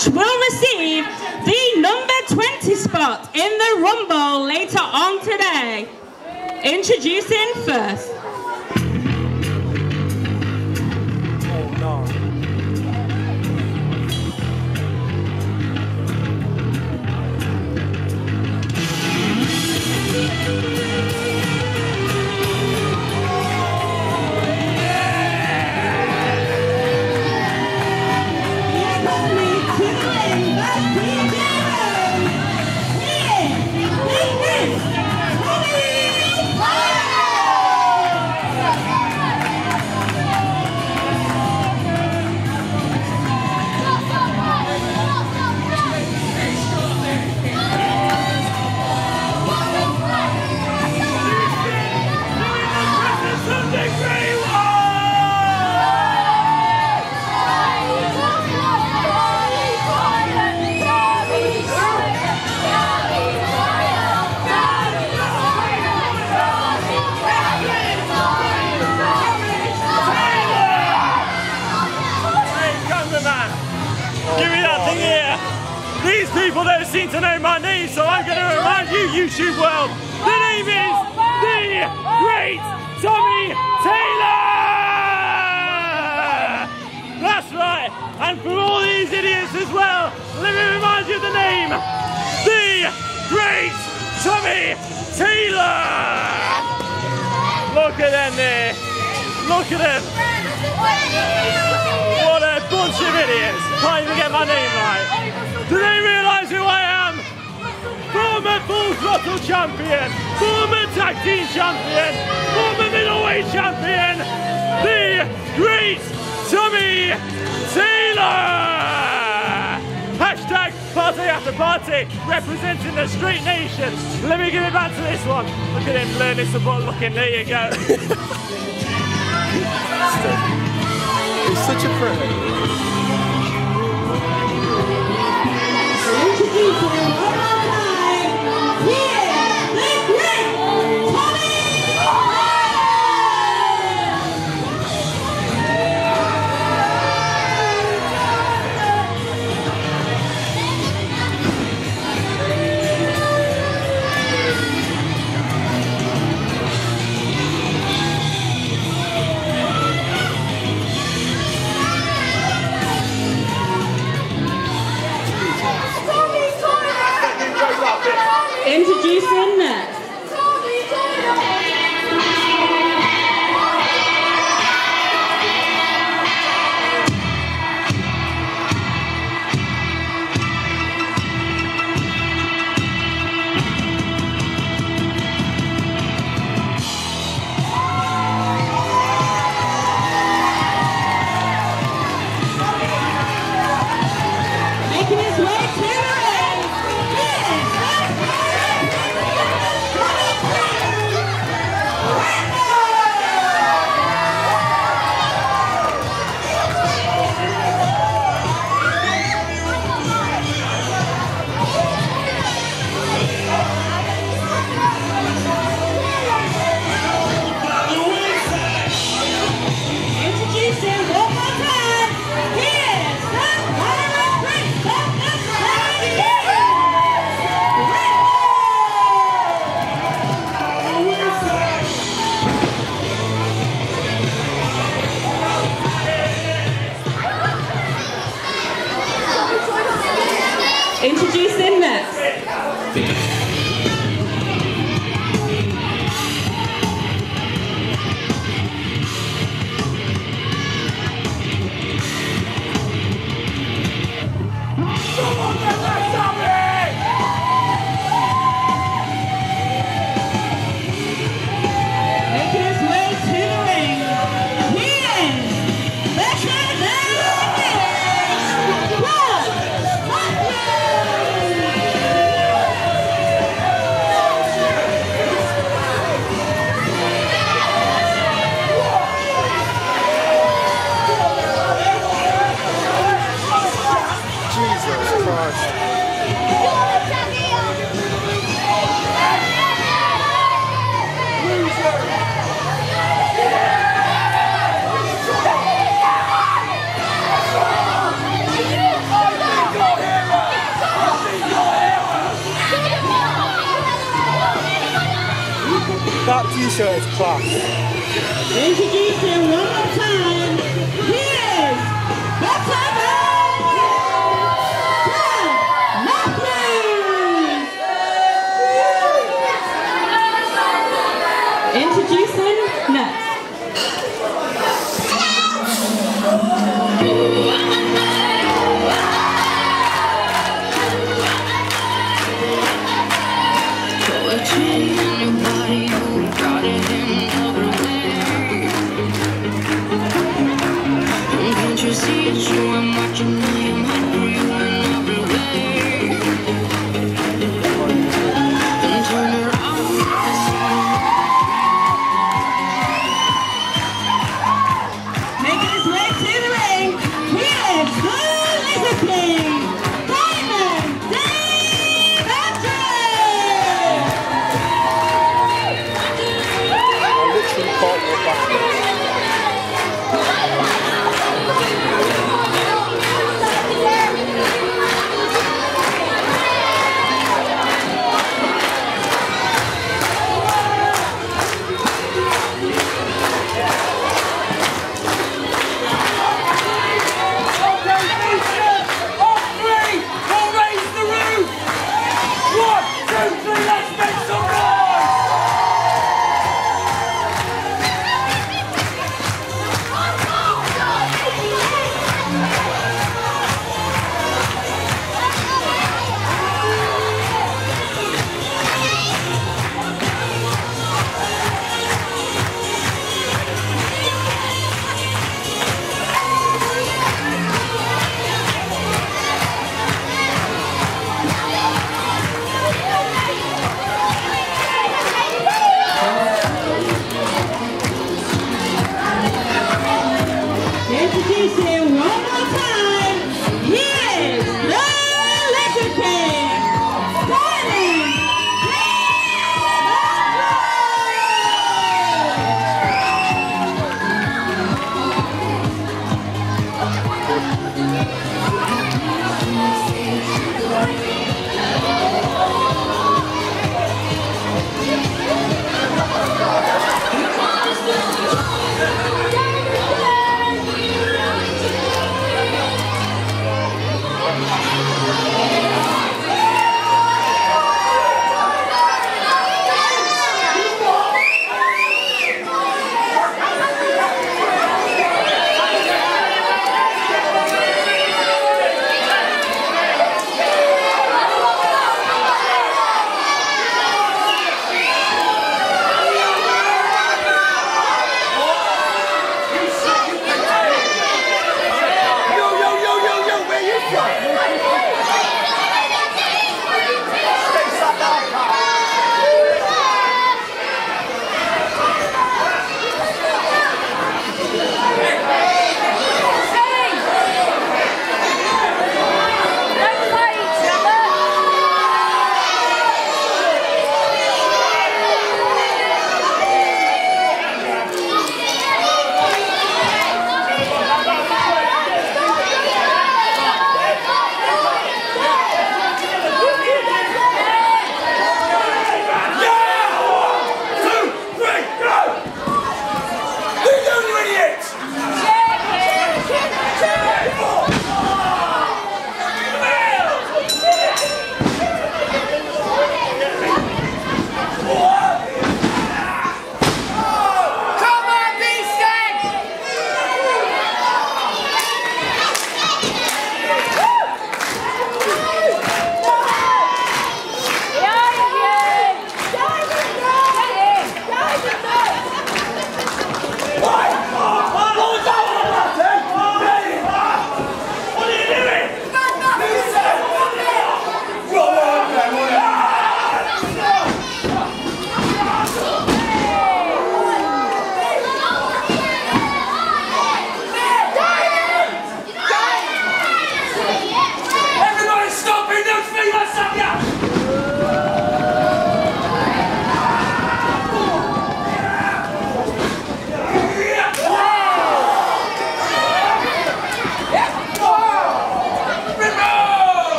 match will receive the number 20 spot in the Rumble later on today. Introducing first. People don't seem to know my name, so I'm going to remind you, YouTube world. The name is the Great Tommy Taylor. That's right. And for all these idiots as well, let me remind you of the name, the Great Tommy Taylor. Look at them there. Look at them. What a bunch of idiots! Can't even get my name right. Do they realise who I am? Former full throttle champion, former tag team champion, former middleweight champion, the Great Tommy Taylor! Hashtag party after party, representing the street nation. Let me give it back to this one. Look at him learning support looking, there you go. He's such a pro. Thank you. Introducing one more time, here's Butterman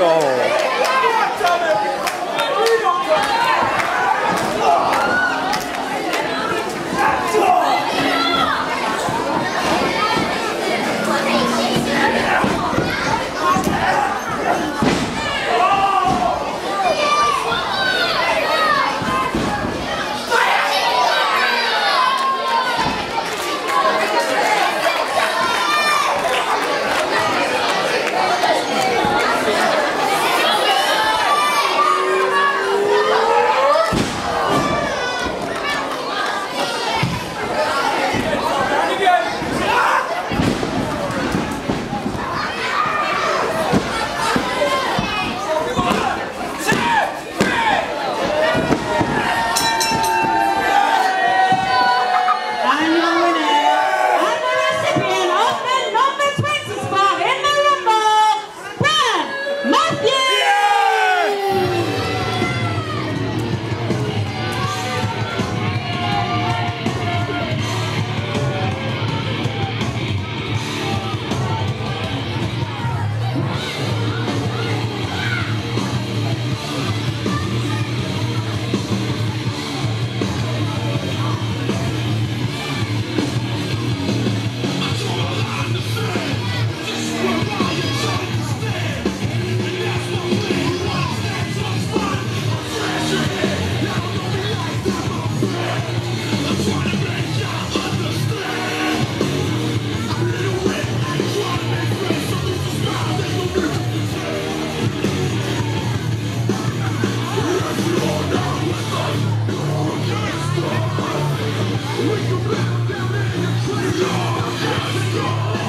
Yo. Let's go!